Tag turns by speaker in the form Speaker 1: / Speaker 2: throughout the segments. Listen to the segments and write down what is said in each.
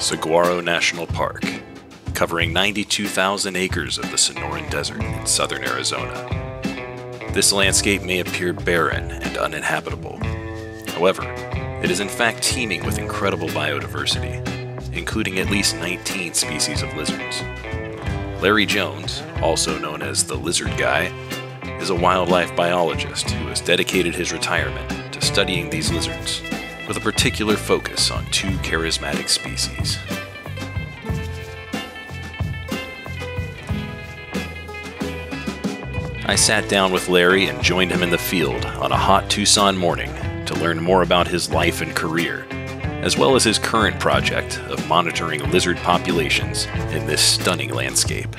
Speaker 1: Saguaro National Park, covering 92,000 acres of the Sonoran Desert in southern Arizona. This landscape may appear barren and uninhabitable. However, it is in fact teeming with incredible biodiversity, including at least 19 species of lizards. Larry Jones, also known as the Lizard Guy, is a wildlife biologist who has dedicated his retirement to studying these lizards, with a particular focus on two charismatic species. I sat down with Larry and joined him in the field on a hot Tucson morning to learn more about his life and career, as well as his current project of monitoring lizard populations in this stunning landscape.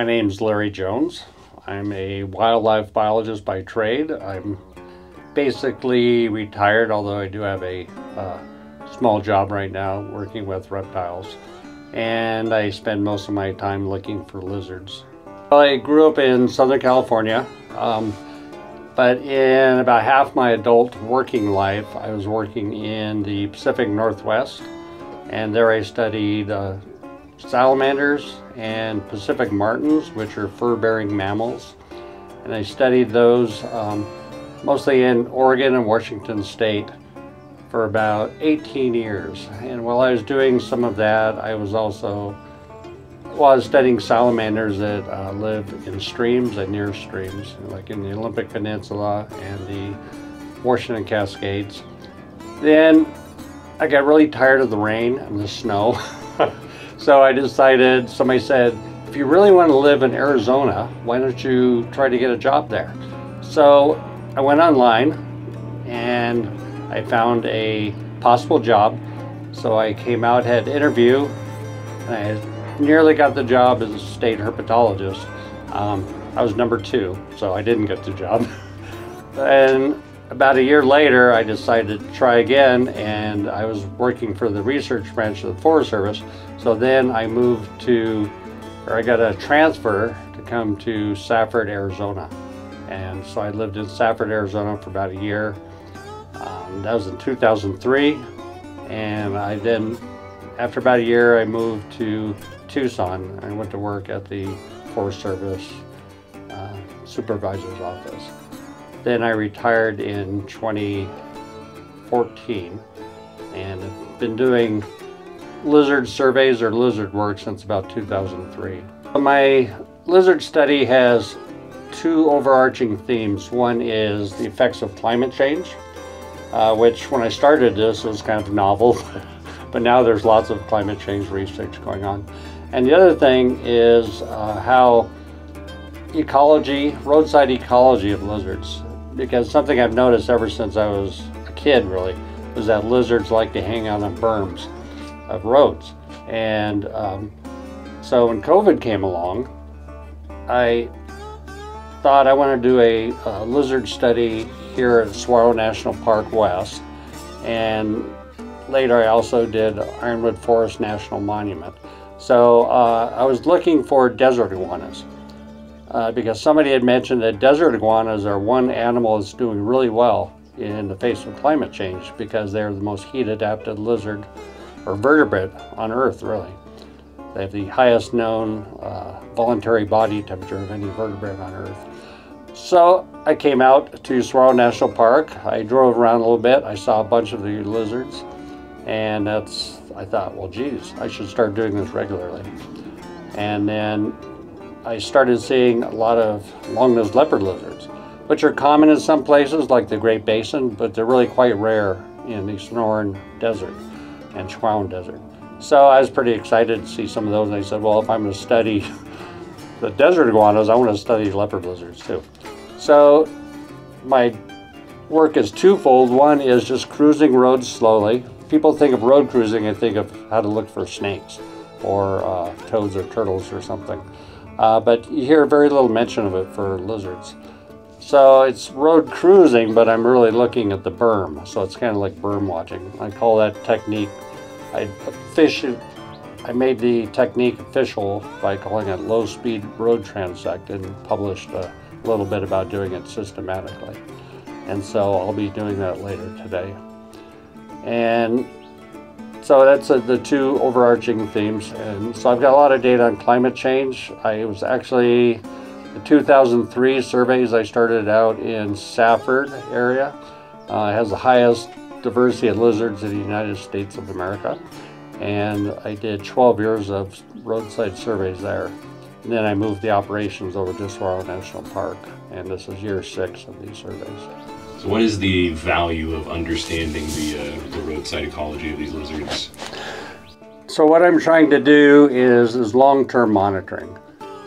Speaker 2: My name is Larry Jones. I'm a wildlife biologist by trade. I'm basically retired, although I do have a uh, small job right now working with reptiles. And I spend most of my time looking for lizards. I grew up in Southern California, um, but in about half my adult working life, I was working in the Pacific Northwest. And there I studied uh, salamanders and Pacific martens, which are fur-bearing mammals. And I studied those um, mostly in Oregon and Washington State for about 18 years. And while I was doing some of that, I was also well, I was studying salamanders that uh, live in streams and near streams, like in the Olympic Peninsula and the Washington Cascades. Then I got really tired of the rain and the snow. So I decided, somebody said, if you really want to live in Arizona, why don't you try to get a job there? So I went online and I found a possible job. So I came out, had an interview, and I nearly got the job as a state herpetologist. Um, I was number two, so I didn't get the job. and about a year later, I decided to try again, and I was working for the research branch of the Forest Service. So then I moved to, or I got a transfer to come to Safford, Arizona. And so I lived in Safford, Arizona for about a year. Um, that was in 2003. And I then, after about a year, I moved to Tucson. I went to work at the Forest Service uh, supervisor's office. Then I retired in 2014 and been doing lizard surveys or lizard work since about 2003. My lizard study has two overarching themes. One is the effects of climate change, uh, which when I started this was kind of novel, but now there's lots of climate change research going on. And the other thing is uh, how ecology, roadside ecology of lizards because something I've noticed ever since I was a kid really was that lizards like to hang out on berms of roads. And um, so when COVID came along, I thought I want to do a, a lizard study here at Saguaro National Park West. And later I also did Ironwood Forest National Monument. So uh, I was looking for desert iguanas uh, because somebody had mentioned that desert iguanas are one animal that's doing really well in the face of climate change because they're the most heat adapted lizard or vertebrate on Earth, really. They have the highest known uh, voluntary body temperature of any vertebrate on Earth. So I came out to Saguaro National Park. I drove around a little bit. I saw a bunch of the lizards, and that's I thought, well, geez, I should start doing this regularly. And then I started seeing a lot of long-nosed leopard lizards, which are common in some places like the Great Basin, but they're really quite rare in the Sonoran Desert and Chihuahuan Desert. So I was pretty excited to see some of those, and I said, well, if I'm going to study the desert iguanas, I want to study leopard lizards too. So my work is twofold. One is just cruising roads slowly. People think of road cruising and think of how to look for snakes or uh, toads or turtles or something. Uh, but you hear very little mention of it for lizards. So it's road cruising, but I'm really looking at the berm. So it's kind of like berm watching. I call that technique. I fish. I made the technique official by calling it low speed road transect and published a little bit about doing it systematically. And so I'll be doing that later today. And so that's uh, the two overarching themes. And so I've got a lot of data on climate change. I was actually, the 2003 surveys, I started out in Safford area. Uh, has the highest diversity of lizards in the United States of America. And I did 12 years of roadside surveys there. And then I moved the operations over to Saguaro National Park. And this is year six of these surveys.
Speaker 3: So what is the value of understanding the, uh, the roadside ecology of these lizards?
Speaker 2: So what I'm trying to do is, is long-term monitoring.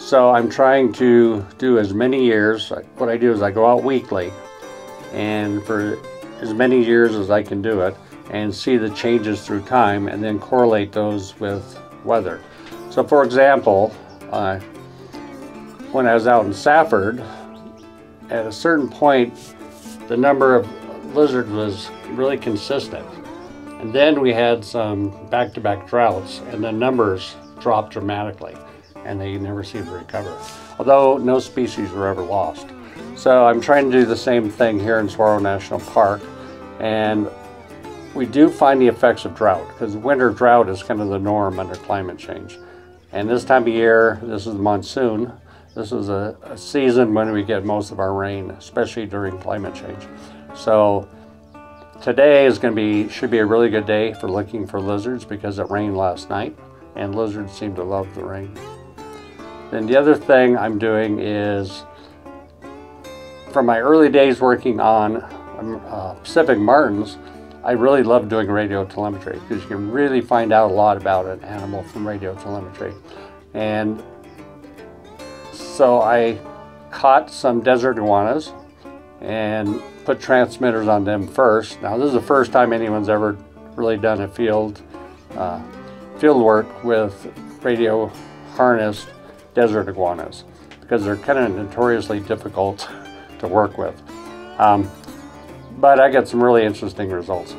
Speaker 2: So I'm trying to do as many years. What I do is I go out weekly and for as many years as I can do it and see the changes through time and then correlate those with weather. So for example, uh, when I was out in Safford, at a certain point, the number of lizards was really consistent. And then we had some back-to-back droughts and the numbers dropped dramatically and they never seem to recover. Although no species were ever lost. So I'm trying to do the same thing here in Saguaro National Park and we do find the effects of drought because winter drought is kind of the norm under climate change. And this time of year, this is the monsoon, this is a, a, season when we get most of our rain, especially during climate change. So today is going to be should be a really good day for looking for lizards because it rained last night and lizards seem to love the rain. Then the other thing I'm doing is from my early days working on um, uh, Pacific Martens, I really love doing radio telemetry because you can really find out a lot about an animal from radio telemetry. And so I caught some desert iguanas and put transmitters on them first. Now this is the first time anyone's ever really done a field uh, field work with radio harnessed desert iguanas because they're kind of notoriously difficult to work with. Um, but I got some really interesting results.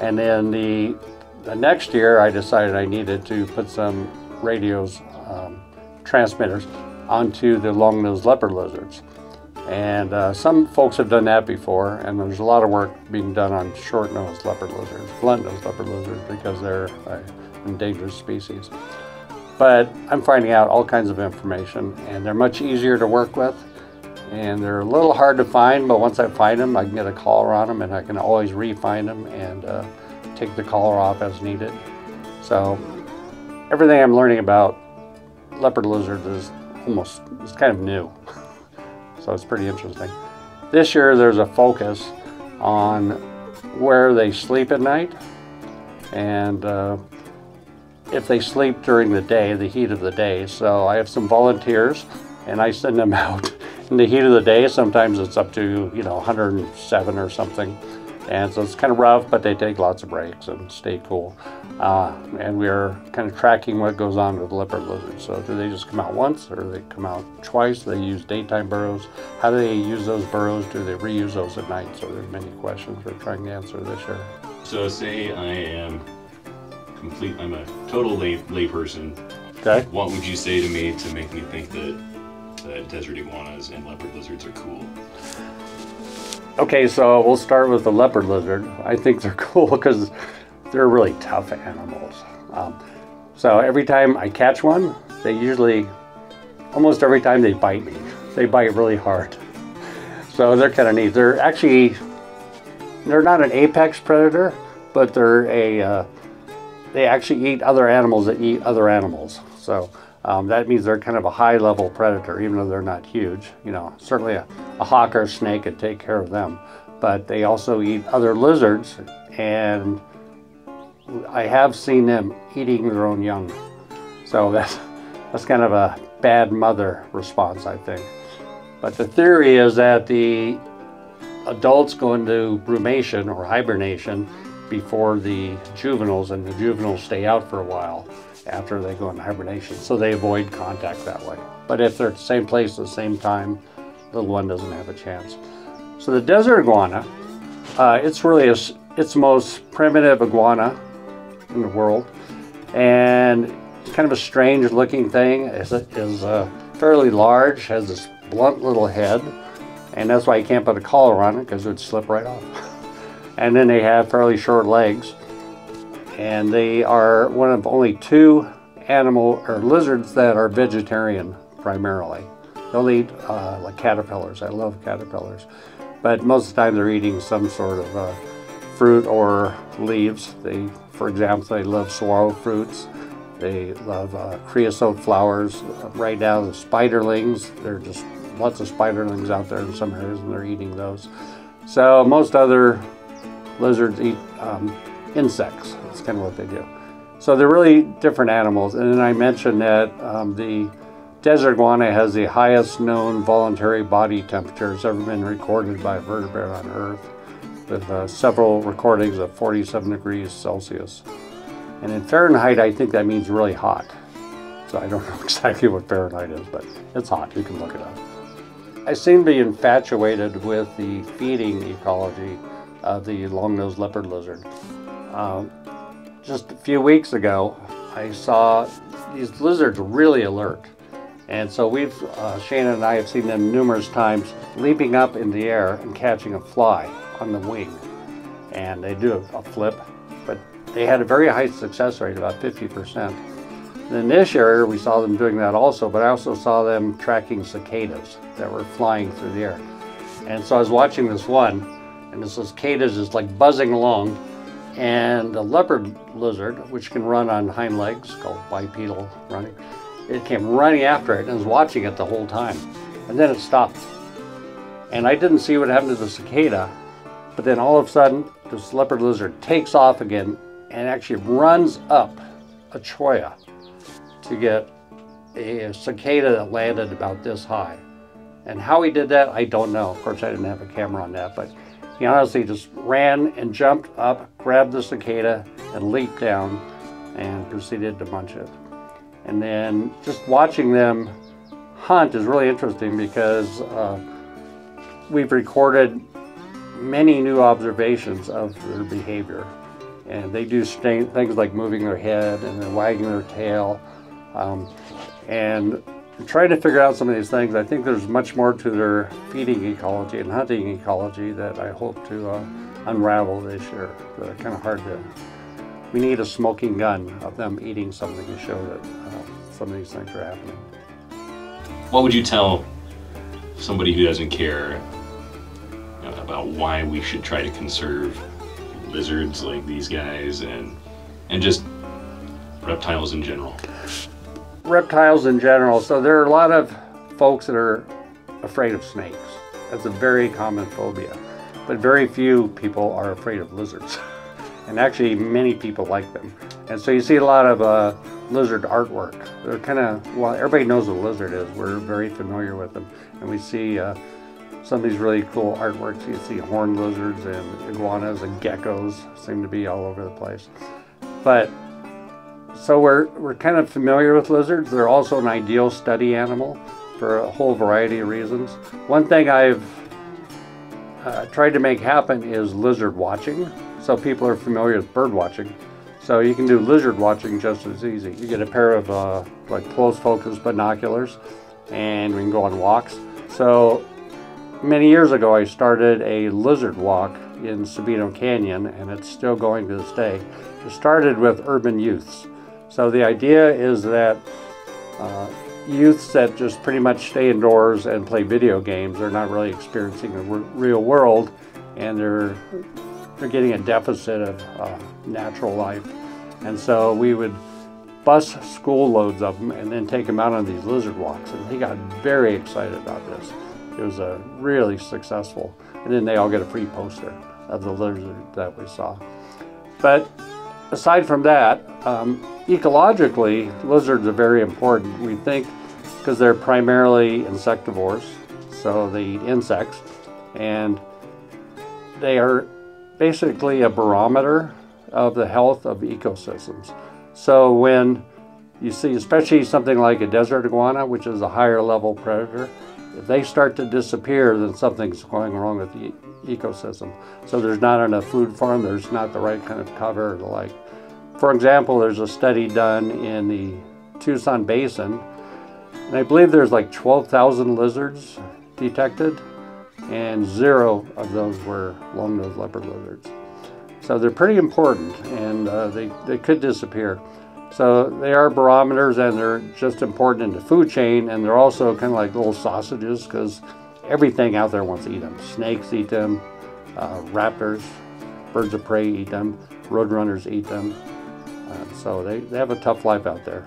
Speaker 2: And then the, the next year I decided I needed to put some radios um, transmitters onto the long-nosed leopard lizards. And uh, some folks have done that before, and there's a lot of work being done on short-nosed leopard lizards, blunt-nosed leopard lizards, because they're an endangered species. But I'm finding out all kinds of information, and they're much easier to work with, and they're a little hard to find, but once I find them, I can get a collar on them, and I can always re-find them and uh, take the collar off as needed. So everything I'm learning about leopard lizards is almost, it's kind of new. so it's pretty interesting. This year there's a focus on where they sleep at night and uh, if they sleep during the day, the heat of the day. So I have some volunteers and I send them out in the heat of the day. Sometimes it's up to, you know, 107 or something. And so it's kind of rough, but they take lots of breaks and stay cool. Uh, and we're kind of tracking what goes on with leopard lizards. So do they just come out once or they come out twice? They use daytime burrows? How do they use those burrows? Do they reuse those at night? So there's many questions we're trying to answer this year.
Speaker 3: So say I am complete, I'm a total lay, layperson.
Speaker 2: Okay.
Speaker 3: What would you say to me to make me think that, that desert iguanas and leopard lizards are cool?
Speaker 2: Okay, so we'll start with the leopard lizard. I think they're cool because they're really tough animals. Um, so every time I catch one, they usually, almost every time they bite me. They bite really hard. So they're kind of neat. They're actually, they're not an apex predator, but they're a, uh, they actually eat other animals that eat other animals. So Um, that means they're kind of a high level predator, even though they're not huge. You know, certainly a, a hawk or a snake could take care of them, but they also eat other lizards, and I have seen them eating their own young. So that's that's kind of a bad mother response, I think. But the theory is that the adults go into brumation or hibernation before the juveniles, and the juveniles stay out for a while after they go into hibernation, so they avoid contact that way. But if they're at the same place at the same time, the little one doesn't have a chance. So the desert iguana, uh, it's really a, it's most primitive iguana in the world, and it's kind of a strange looking thing. It is uh, fairly large, has this blunt little head, and that's why you can't put a collar on it because it would slip right off. and then they have fairly short legs and they are one of only two animal or lizards that are vegetarian primarily. They'll eat uh, like caterpillars. I love caterpillars, but most of the time they're eating some sort of uh, fruit or leaves. They, for example, they love saguaro fruits. They love uh, creosote flowers. Right now, the spiderlings. There are just lots of spiderlings out there in some areas, and they're eating those. So most other lizards eat um, insects. That's kind of what they do. So they're really different animals. And then I mentioned that um, the desert iguana has the highest known voluntary body temperature that's ever been recorded by a vertebrate on Earth, with uh, several recordings of 47 degrees Celsius. And in Fahrenheit, I think that means really hot. So I don't know exactly what Fahrenheit is, but it's hot. You can look it up. I seem to be infatuated with the feeding ecology of the long-nosed leopard lizard. Um, just a few weeks ago, I saw these lizards really alert. And so we've, uh, Shannon and I have seen them numerous times leaping up in the air and catching a fly on the wing. And they do a, a flip, but they had a very high success rate, about 50%. In this area, we saw them doing that also, but I also saw them tracking cicadas that were flying through the air. And so I was watching this one, and this cicadas is just like buzzing along, and the leopard lizard, which can run on hind legs, called bipedal running, it came running after it and was watching it the whole time. And then it stopped. And I didn't see what happened to the cicada, but then all of a sudden, this leopard lizard takes off again and actually runs up a cholla to get a cicada that landed about this high. And how he did that, I don't know. Of course, I didn't have a camera on that, but he honestly just ran and jumped up, grabbed the cicada, and leaped down and proceeded to munch it. And then just watching them hunt is really interesting because uh, we've recorded many new observations of their behavior. And they do things like moving their head and then wagging their tail. Um, and trying to figure out some of these things. I think there's much more to their feeding ecology and hunting ecology that I hope to uh, unravel this year. They're kind of hard to. We need a smoking gun of them eating something to show that uh, some of these things are happening.
Speaker 3: What would you tell somebody who doesn't care about why we should try to conserve lizards like these guys and and just reptiles in general?
Speaker 2: Reptiles in general. So there are a lot of folks that are afraid of snakes. That's a very common phobia. But very few people are afraid of lizards. and actually, many people like them. And so you see a lot of uh, lizard artwork. They're kind of, well, everybody knows what a lizard is. We're very familiar with them. And we see uh, some of these really cool artworks. You see horned lizards and iguanas and geckos seem to be all over the place. But so we're, we're kind of familiar with lizards. They're also an ideal study animal for a whole variety of reasons. One thing I've uh, tried to make happen is lizard watching. So people are familiar with bird watching. So you can do lizard watching just as easy. You get a pair of uh, like close focus binoculars and we can go on walks. So many years ago I started a lizard walk in Sabino Canyon and it's still going to this day. It started with urban youths. So the idea is that uh, youths that just pretty much stay indoors and play video games are not really experiencing the real world and they're, they're getting a deficit of uh, natural life. And so we would bus school loads of them and then take them out on these lizard walks. And he got very excited about this. It was a really successful. And then they all get a free poster of the lizard that we saw. But aside from that, um, ecologically, lizards are very important. We think because they're primarily insectivores, so they eat insects, and they are basically a barometer of the health of ecosystems. So when you see, especially something like a desert iguana, which is a higher level predator, if they start to disappear, then something's going wrong with the ecosystem. So there's not enough food for them, there's not the right kind of cover the like. For example, there's a study done in the Tucson Basin, and I believe there's like 12,000 lizards detected, and zero of those were long-nosed leopard lizards. So they're pretty important, and uh, they, they could disappear. So they are barometers and they're just important in the food chain and they're also kind of like little sausages because everything out there wants to eat them. Snakes eat them, uh, raptors, birds of prey eat them, roadrunners eat them. Uh, so they, they have a tough life out there.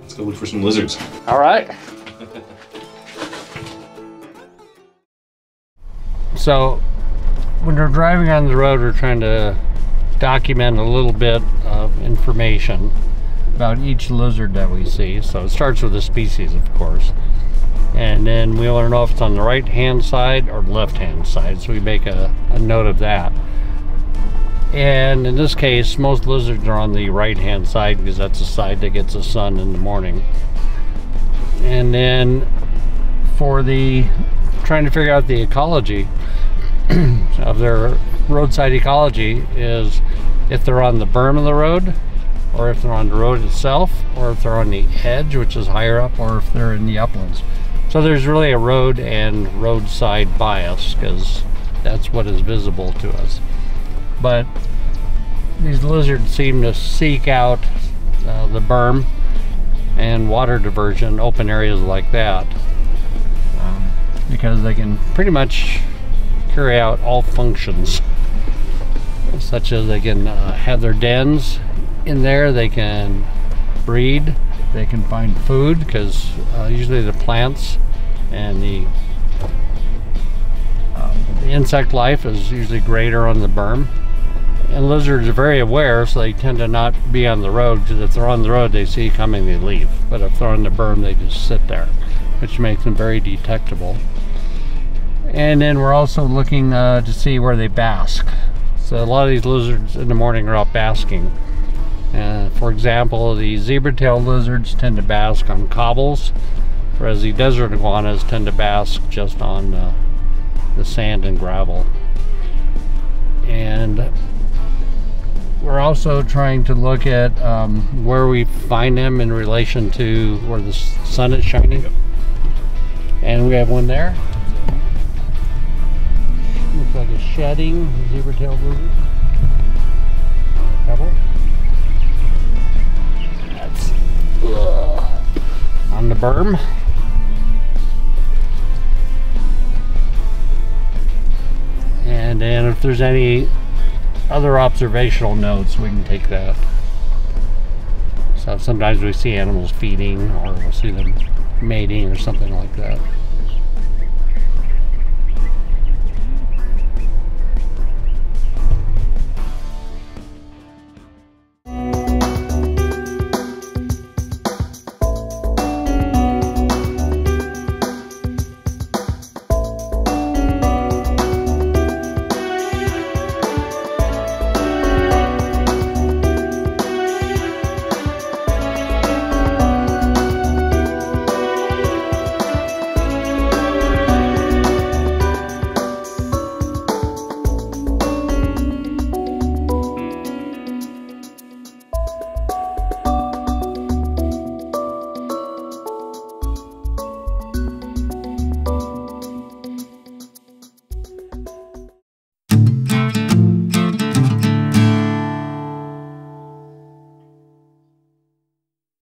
Speaker 3: Let's go look for some lizards.
Speaker 2: All right. so when we're driving on the road, we're trying to document a little bit of information about each lizard that we see. So it starts with the species, of course. And then we want to know if it's on the right hand side or left hand side. So we make a, a note of that. And in this case, most lizards are on the right hand side because that's the side that gets the sun in the morning. And then for the trying to figure out the ecology of their roadside ecology is if they're on the berm of the road or if they're on the road itself or if they're on the edge which is higher up or if they're in the uplands so there's really a road and roadside bias because that's what is visible to us but these lizards seem to seek out uh, the berm and water diversion open areas like that. Um, because they can pretty much carry out all functions such as they can uh, have their dens in there they can breed they can find food because uh, usually the plants and the, um, the insect life is usually greater on the berm and lizards are very aware so they tend to not be on the road because if they're on the road they see coming they leave but if they're on the berm they just sit there which makes them very detectable and then we're also looking uh, to see where they bask. So a lot of these lizards in the morning are out basking. Uh, for example, the zebra-tailed lizards tend to bask on cobbles, whereas the desert iguanas tend to bask just on uh, the sand and gravel. And we're also trying to look at um, where we find them in relation to where the sun is shining. And we have one there. Looks like a shedding zebra-tailed lizard. Pebble. That's ugh, on the berm. And then if there's any other observational notes, we can take that. So sometimes we see animals feeding or we'll see them mating or something like that.